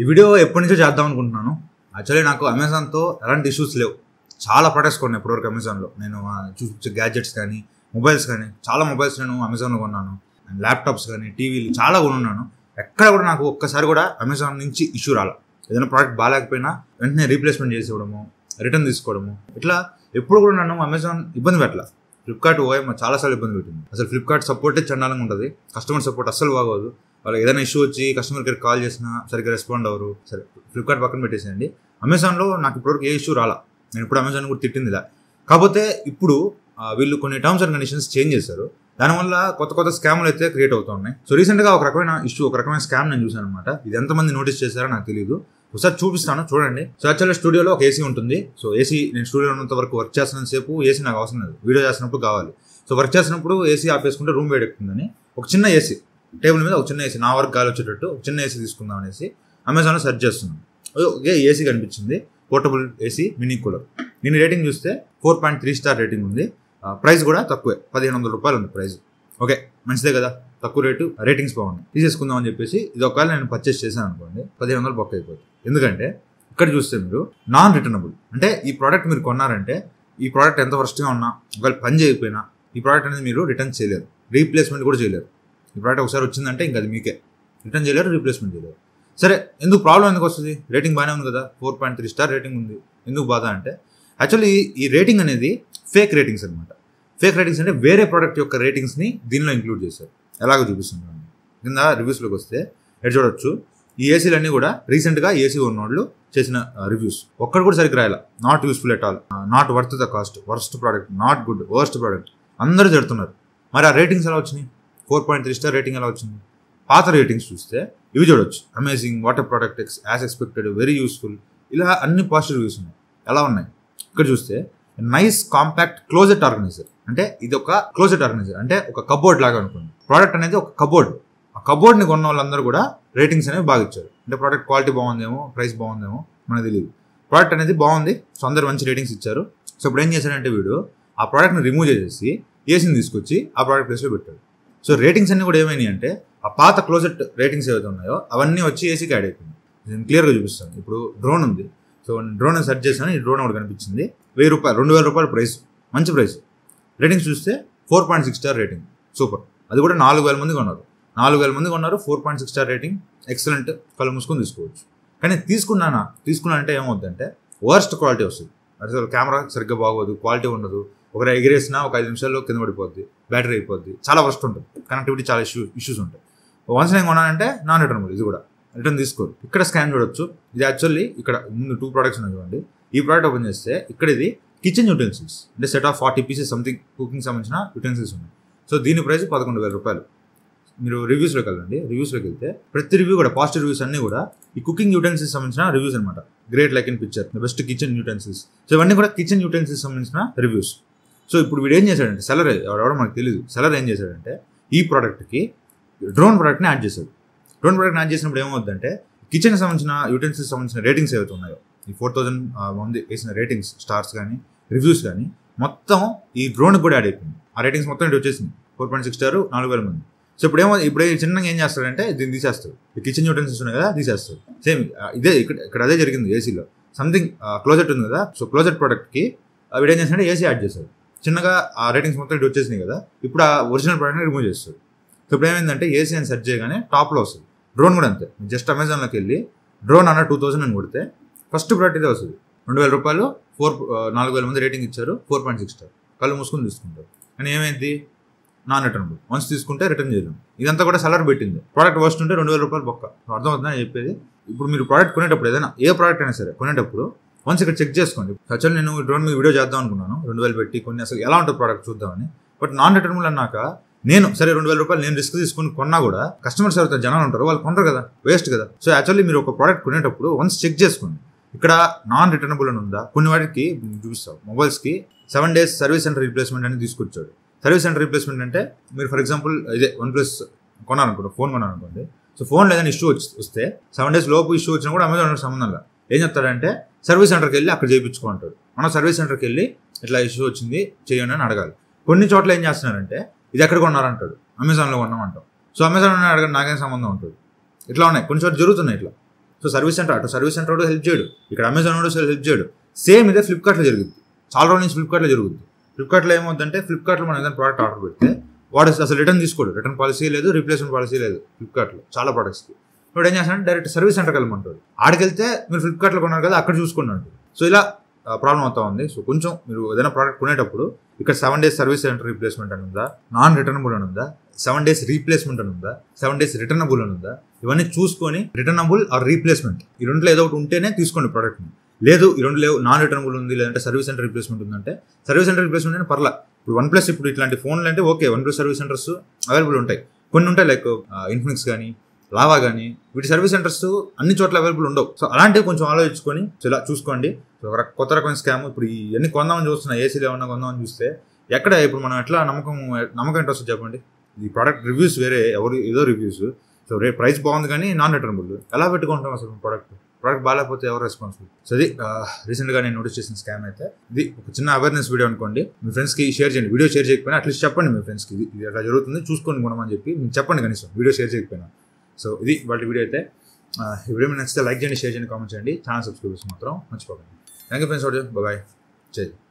ఈ వీడియో ఎప్పటి నుంచో చేద్దాం అనుకుంటున్నాను. యాక్చువల్లీ నాకు అమెజాన్తో ఎలాంటి ఇష్యూస్ లేవు. చాలా ప్రొడక్ట్స్ కొన్నాను ఇప్పటివరకు అమెజాన్లో నేను చూసే చూపించే గ్యాడ్జెట్స్ కానీ మొబైల్స్ కానీ చాలా మొబైల్స్ నేను అమెజాన్లో కొన్నాను. అండ్ ల్యాప్టాప్స్ కానీ టీవీలు చాలా కొనున్నాను. ఎక్కడ కూడా నాకు ఒక్కసారి కూడా అమెజాన్ నుంచి ఇష్యూ రాల. ఏదైనా ప్రోడక్ట్ బాగాలేకపోయినా వెంటనే రీప్లేస్మెంట్ చేసి ఇవ్వడము రిటర్న్ తీసుకోవడము. ఇట్లా ఎప్పుడు కూడా నన్ను అమెజాన్ ఇబ్బంది పెట్టాల. ఫ్లిప్కార్ట్ ఓఎం చాలాసార్లు ఇబ్బంది పెట్టింది. అసలు ఫ్లిప్కార్ట్ సపోర్టే చండాలంగా ఉంటుంది. కస్టమర్ సపోర్ట్ అస్సలు బాగోదు. వాళ్ళకి ఏదైనా ఇష్యూ వచ్చి కస్టమర్ కేర్ కాల్ చేసినా సరిగ్గా రెస్పాండ్ అవ్వరు. సరే ఫ్లిప్కార్ట్ పక్కన పెట్టేసేయండి. అమెజాన్లో నాకు ఇప్పటివరకు ఏ ఇష్యూ రాలా. నేను ఇప్పుడు అమెజాన్ కూడా తిట్టింది ఇలా కాకపోతే ఇప్పుడు వీళ్ళు కొన్ని టర్మ్స్ అండ్ కండిషన్స్ చేంజ్ చేశారు. దానివల్ల కొత్త కొత్త స్కామ్లు అయితే క్రియేట్ అవుతున్నాయి సో రీసెంట్గా ఒక రకమైన ఇష్యూ ఒక రకమైన స్కామ్ నేను చూసాను అనమాట ఇది ఎంతమంది నోటీస్ చేశారో నాకు తెలియదు ఒకసారి చూపిస్తాను చూడండి. సో యాక్చువల్గా స్టూడియోలో ఒక ఏసీ ఉంటుంది. సో ఏసీ నేను స్టూడియో ఉన్నంత వరకు వర్క్ చేస్తున్నంత సేపు ఏసీ నాకు అవసరం లేదు. వీడియో చేస్తున్నప్పుడు కావాలి. సో వర్క్ చేసినప్పుడు ఏసీ ఆపేసుకుంటే రూమ్ వేడెక్కుతుందని. ఒక చిన్న ఏసీ టేబుల్ మీద ఒక చిన్న ఏసీ నా వర్క్ గాలి వచ్చేటట్టు ఒక చిన్న ఏసీ తీసుకుందాం అనేసి అమెజాన్లో సెర్చ్ చేస్తున్నాను ఓకే ఏసీ కనిపించింది పోర్టబుల్ ఏసీ మినీ కూలర్. నేను రేటింగ్ చూస్తే four point three star rating ఉంది. ప్రైస్ కూడా తక్కువే పదిహేను వందల రూపాయలు ఉంది ప్రైస్. ఓకే మంచిదే కదా తక్కువ రేటు రేటింగ్స్ బాగున్నాయి. తీసేసుకుందాం అని చెప్పేసి ఇది ఒకవేళ నేను పర్చేస్ చేశాను అనుకోండి పదిహేను వందలు బొక్క అయిపోతుంది. ఎందుకంటే ఇక్కడ చూస్తే మీరు నాన్ రిటర్నబుల్ అంటే ఈ ప్రోడక్ట్ మీరు కొన్నారంటే ఈ ప్రోడక్ట్ ఎంత వర్స్ట్గా ఉన్నా ఒకవేళ పని చేయకపోయినా ఈ ప్రోడక్ట్ అనేది మీరు రిటర్న్ చేయలేరు రీప్లేస్మెంట్ కూడా చేయలేరు. ప్రోడక్ట్ ఒకసారి వచ్చిందంటే ఇంకా అది మీకే. రిటర్న్ చేయలేరు రీప్లేస్మెంట్ చేయలేరు. సరే ఎందుకు ప్రాబ్లం ఎందుకు వస్తుంది? రేటింగ్ బాగానే ఉంది కదా? Four point three star rating ఉంది. ఎందుకు బాధ అంటే యాక్చువల్లీ ఈ రేటింగ్ అనేది ఫేక్ రేటింగ్స్ అనమాట ఫేక్ రేటింగ్స్ అంటే వేరే ప్రోడక్ట్ యొక్క రేటింగ్స్ని దీనిలో ఇంక్లూడ్ చేశారు. ఎలాగో చూపిస్తున్నాను కింద రివ్యూస్లోకి వస్తే ఎటు చూడొచ్చు? ఈ ఏసీలన్నీ కూడా రీసెంట్గా ఏసీ ఉన్నోళ్ళు చేసిన రివ్యూస్ ఒక్కడు కూడా సరిగ్గా రాయాల. Not useful at all not worth the cost worst product not good worst product అందరూ చెడుతున్నారు మరి ఆ రేటింగ్స్ ఎలా వచ్చినాయి? Four point three star rating ఎలా వచ్చింది? పాత రేటింగ్స్ చూస్తే ఇవి చూడొచ్చు. Amazing water product ex as expected very useful ఇలా అన్ని పాజిటివ్ రివ్యూస్ ఉన్నాయి. ఎలా ఉన్నాయి? ఇక్కడ చూస్తే నైస్ కాంపాక్ట్ క్లోజెట్ ఆర్గనైజర్ అంటే ఇది ఒక క్లోజెట్ ఆర్గనైజర్ అంటే ఒక కబోర్డ్ లాగా అనుకోండి. ప్రోడక్ట్ అనేది ఒక కబోర్డ్ ఆ కబోర్డ్ని కొన్న వాళ్ళందరూ కూడా రేటింగ్స్ అనేవి బాగా ఇచ్చారు. అంటే ప్రోడక్ట్ క్వాలిటీ బాగుందేమో ప్రైస్ బాగుందేమో మనకు తెలియదు. ప్రోడక్ట్ అనేది బాగుంది సో అందరు మంచి రేటింగ్స్ ఇచ్చారు. సో ఇప్పుడు ఏం చేశాడంటే వీడు ఆ ప్రోడక్ట్ని రిమూవ్ చేసేసి ఏసీని తీసుకొచ్చి ఆ ప్రోడక్ట్ ప్లేస్లో పెట్టాడు. సో రేటింగ్స్ అన్ని కూడా ఏమైనాయి అంటే ఆ పాత క్లోజెట్ రేటింగ్స్ ఏవైతే ఉన్నాయో అవన్నీ వచ్చి ఏసీకి యాడ్ అయిపోయింది నేను క్లియర్గా చూపిస్తాను. ఇప్పుడు డ్రోన్ ఉంది. సో డ్రోన్ సెర్చ్ చేశాను. ఈ డ్రోన్ ఒకటి కనిపించింది. వెయ్యి రూపాయలు రెండు వేల రూపాయల ప్రైస్. మంచి ప్రైస్. రేటింగ్స్ చూస్తే four point six star rating. Super. అది కూడా నాలుగు వేల మంది కొన్నారు. నాలుగు వేల మంది కొన్నారు. Four point six star rating. Excellent కళ్ళు మూసుకొని తీసుకోవచ్చు. కానీ తీసుకున్నానా? తీసుకున్నా అంటే ఏమవుద్దంటే వర్స్ట్ క్వాలిటీ వస్తుంది. అసలు కెమెరా సరిగ్గా బాగోదు క్వాలిటీ ఉండదు. ఒకరు ఎగిరేసినా ఒక ఐదు నిమిషాల్లో కింద పడిపోద్ది బ్యాటరీ అయిపోద్ది. చాలా వర్స్ట్ ఉంటుంది. కనెక్టివిటీ చాలా ఇష్యూ ఇష్యూస్ ఉంటాయి. వన్స్ నేను కొన్నానంటే నాన్ రిటర్నబుల్ ఇది కూడా. రిటర్న్ తీసుకోరు. ఇక్కడ స్కాన్ చూడొచ్చు. ఇది యాక్చువల్లీ ఇక్కడ ముందు టూ ప్రోడక్ట్స్ ఉన్నాయి చూడండి. ఈ ప్రోడక్ట్ ఓపెన్ చేస్తే ఇక్కడ ఇది కిచెన్ యూటెన్సిల్స్ అంటే set of forty pieces something cooking సంబంధించిన యూటెన్సిల్స్ ఉన్నాయి. సో దీని ప్రైస్ పదకొండు వేల రూపాయలు. మీరు రివ్యూస్లోకి వెళ్ళండి. రివ్యూస్లోకి వెళ్తే ప్రతి రివ్యూ కూడా పాజిటివ్ రివ్యూస్ అన్ని కూడా ఈ కుకింగ్ యూటెన్సిల్స్ సంబంధించిన రివ్యూస్ అనమాట great like in picture best kitchen utensils so ఇవన్నీ కూడా కిచెన్ యూటెన్సిల్స్ సంబంధించిన రివ్యూస్ సో ఇప్పుడు వీడు ఏం చేశాడంటే సెలర్ ఎవడెవడో మనకు తెలియదు సెలర్ ఏం చేశాడంటే ఈ ప్రోడక్ట్కి డ్రోన్ ప్రోడక్ట్ని యాడ్ చేశాడు. డ్రోన్ ప్రోడక్ట్ని యాడ్ చేసినప్పుడు ఏమవుతుందంటే కిచెన్కి సంబంధించిన యూటెన్సిల్స్ సంబంధించిన రేటింగ్స్ ఏవైతే ఉన్నాయో ఈ ఫోర్ థౌజండ్ మంది వేసిన రేటింగ్స్ స్టార్స్ కానీ రివ్యూస్ కానీ మొత్తం ఈ డ్రోన్కి కూడా యాడ్ అయిపోయింది. ఆ రేటింగ్స్ మొత్తం ఇటు వచ్చేసింది. ఫోర్ పాయింట్ సిక్స్ స్టార్ నాలుగు వేల మంది. సో ఇప్పుడు ఏమో ఇప్పుడు చిన్నగా ఏం చేస్తాడంటే దీన్ని తీసేస్తాడు. ఈ కిచెన్ యూటెన్సిల్స్ ఉన్నాయి కదా తీసేస్తాడు. సేమ్ ఇదే ఇక్కడ ఇక్కడ అదే జరిగింది ఏసీలో సంథింగ్ క్లోజెట్ ఉంది కదా సో క్లోజెట్ ప్రోడక్ట్కి వీడు ఏం చేస్తాడంటే ఏసీ యాడ్ చేశాడు. చిన్నగా ఆ రేటింగ్స్ మొత్తం ఇటు వచ్చేసినాయి కదా ఇప్పుడు ఆ ఒరిజినల్ ప్రోడక్ట్ని రిమూవ్ చేస్తారు సో ఇప్పుడు ఏమైందంటే ఏసీ అని సెర్చ్ చేయగానే టాప్లో వస్తుంది. డ్రోన్ కూడా అంతే. జస్ట్ అమెజాన్లోకి వెళ్ళి డ్రోన్ అన్న టూ థౌసండ్ అని కొడితే ఫస్ట్ ప్రోడక్ట్ ఇదే వస్తుంది. రెండు వేల రూపాయలు ఫోర్ నాలుగు వేల మంది రేటింగ్ ఇచ్చారు ఫోర్ పాయింట్ సిక్స్ స్టార్ కళ్ళు మూసుకొని తీసుకుంటారు. కానీ ఏమైంది? నాన్ రిటర్నబుల్ వన్స్ తీసుకుంటే రిటర్న్ చేయలేము ఇదంతా కూడా సెలర్ పెట్టింది. ప్రోడక్ట్ వర్స్ట్ ఉంటే రెండు వేల రూపాయలు పక్క అర్థమవుతుందని చెప్పేది? ఇప్పుడు మీరు ప్రోడక్ట్ కొనేటప్పుడు ఏదైనా ఏ ప్రోడక్ట్ అయినా సరే కొనేటప్పుడు వన్స్ ఇక్కడ చెక్ చేసుకోండి. యాక్చువల్ నేను డ్రోన్ మీద వీడియో చేద్దాం అనుకున్నాను. రెండు వేలు పెట్టి కొన్ని అసలు ఎలా ఉంటుంది ప్రోడక్ట్ చూద్దామని. బట్ నాన్ రిటర్నబుల్ అన్నాక నేను సరే రెండు వేల రూపాయలు నేను రిస్క్ తీసుకుని కొన్నా కూడా కస్టమర్స్ ఎవరైతే జనాలు ఉంటారు. వాళ్ళు కొనరు కదా. వేస్ట్ కదా. సో యాక్చువల్లీ మీరు ఒక ప్రోడక్ట్ కొనేటప్పుడు వన్స్ చెక్ చేసుకోండి. ఇక్కడ నాన్ రిటర్నబుల్ అని ఉందా? కొన్ని వాటికి చూపిస్తావు. మొబైల్స్కి seven days service centre replacement అని తీసుకొచ్చాడు. సర్వీస్ సెంటర్ రీప్లేస్మెంట్ అంటే మీరు ఫర్ ఎగ్జాంపుల్ ఇదే వన్ ప్లస్ కొనాలనుకోండి ఫోన్ కొనాలనుకోండి సో ఫోన్ ఏదైనా ఇష్యూ వచ్చి వస్తే సెవెన్ డేస్ లోపు ఇష్యూ వచ్చినా కూడా అమెజాన్ సంబంధం లేదు. ఏం చెప్తాడంటే సర్వీస్ సెంటర్కి వెళ్ళి అక్కడ చేయించుకుంటాడు మనం సర్వీస్ సెంటర్కి వెళ్ళి ఇట్లా ఇష్యూ వచ్చింది చేయండి అని అడగాలి. కొన్ని చోట్ల ఏం చేస్తున్నారంటే ఇది ఎక్కడ కొన్నారంటాడు అమెజాన్లో కొన్నామంటాం సో అమెజాన్ అడగండి నాకేం సంబంధం ఉంటుంది? ఇట్లా ఉన్నాయి. కొన్ని చోట్ల జరుగుతున్నాయి ఇట్లా. సో సర్వీస్ సెంటర్ అటు సర్వీస్ సెంటర్ హెల్ప్ చేయడు. ఇక్కడ అమెజాన్ కూడా హెల్ప్ చేయడు. సేమ్ ఇదే ఫ్లిప్కార్ట్లో జరుగుతుంది చాలా రోజుల నుంచి ఫ్లిప్కార్ట్లో జరుగుతుంది. ఫ్లిప్కార్ట్లో ఏమవుతుందంటే ఫ్లిప్కార్ట్లో మనం ఏదైనా ప్రోడక్ట్ ఆర్డర్ పెడితే వాడు అసలు రిటర్న్ తీసుకోడు. రిటర్న్ పాలసీ లేదు రీప్లేస్మెంట్ పాలసీ లేదు ఫ్లిప్కార్ట్లో. చాలా ప్రోడక్ట్స్కి. ఇప్పుడు ఏం చేస్తానంటే డైరెక్ట్ సర్వీస్ సెంటర్కి వెళ్ళమంటాడు. ఆడికెళ్తే మీరు ఫ్లిప్కార్ట్లో కొన్నారు కదా అక్కడ చూసుకున్నాడు. సో ఇలా ప్రాబ్లం అవుతా ఉంది. సో కొంచెం మీరు ఏదైనా ప్రోడక్ట్ కొనేటప్పుడు ఇక్కడ seven days service centre replacement అని ఉందా నాన్ రిటర్నబుల్ అని ఉందా సెవెన్ డేస్ రీప్లేస్మెంట్ అని ఉందా సెవెన్ డేస్ రిటర్నబుల్ అని ఉందా ఇవన్నీ చూసుకొని రిటర్నబుల్ ఆర్ రీప్లేస్మెంట్. ఈ రెండులో ఏదో ఒకటి ఉంటేనే తీసుకోండి ప్రోడక్ట్ని. లేదు ఈ రెండు లేవు నాన్ రిటర్నబుల్ ఉంది లేదంటే సర్వీస్ సెంటర్ రీప్లేస్మెంట్ ఉందంటే సర్వీస్ సెంటర్ రీప్లేస్మెంట్ అంటే పర్లా. ఇప్పుడు వన్ ప్లస్ ఇప్పుడు ఇట్లాంటి ఫోన్లు అంటే okay OnePlus service centres available ఉంటాయి. కొన్ని ఉంటాయి లైక్ ఇన్ఫినిక్స్ కానీ లావా కానీ వీటి సర్వీస్ సెంటర్స్ అన్ని చోట్ల అవైలబుల్ ఉండవు. సో అలాంటివి కొంచెం ఆలోచించుకొని ఇలా చూసుకోండి. కొత్త రకమైన స్కామ్. ఇప్పుడు ఇవన్నీ కొందామని చూస్తున్నా ఏసీలు ఏమన్నా కొందామని చూస్తే ఎక్కడ ఇప్పుడు మనం ఎట్లా నమ్మకం నమ్మకం ఇంట్రెస్ట్ వస్తుంది చెప్పండి? ఈ ప్రోడక్ట్ రివ్యూస్ వేరే ఎవరు ఏదో రివ్యూస్ సో రేట్ ప్రైస్ బాగుంది కానీ నాన్ రిటర్నబుల్ ఎలా పెట్టుకుంటాం అసలు ప్రోడక్ట్ ప్రోడక్ట్ బాగాలేకపోతే ఎవరు రెస్పాన్సిబుల్ సో ఇది రీసెంట్గా నేను నోటీస్ చేసిన స్కామ్ అయితే ఇది ఒక చిన్న అవేర్నెస్ వీడియో అనుకోండి. మీ ఫ్రెండ్స్కి షేర్ చేయండి. వీడియో షేర్ చేయకపోయినా అట్లీస్ట్ చెప్పండి మీ ఫ్రెండ్స్కి ఇది ఇది అట్లా జరుగుతుంది? చూసుకొని కొనమని చెప్పి మీరు చెప్పండి కనీసం. వీడియో షేర్ చేయకపోయినా. సో ఇది వాటి వీడియో అయితే. ఆ, వీడియో నచ్చితే లైక్ చేయండి షేర్ చేయండి కామెంట్ చేయండి. ఛానల్ సబ్స్క్రైబర్స్ మాత్రం మర్చిపోకండి. థ్యాంక్ యూ ఫ్రెండ్స్ బాయ్ జై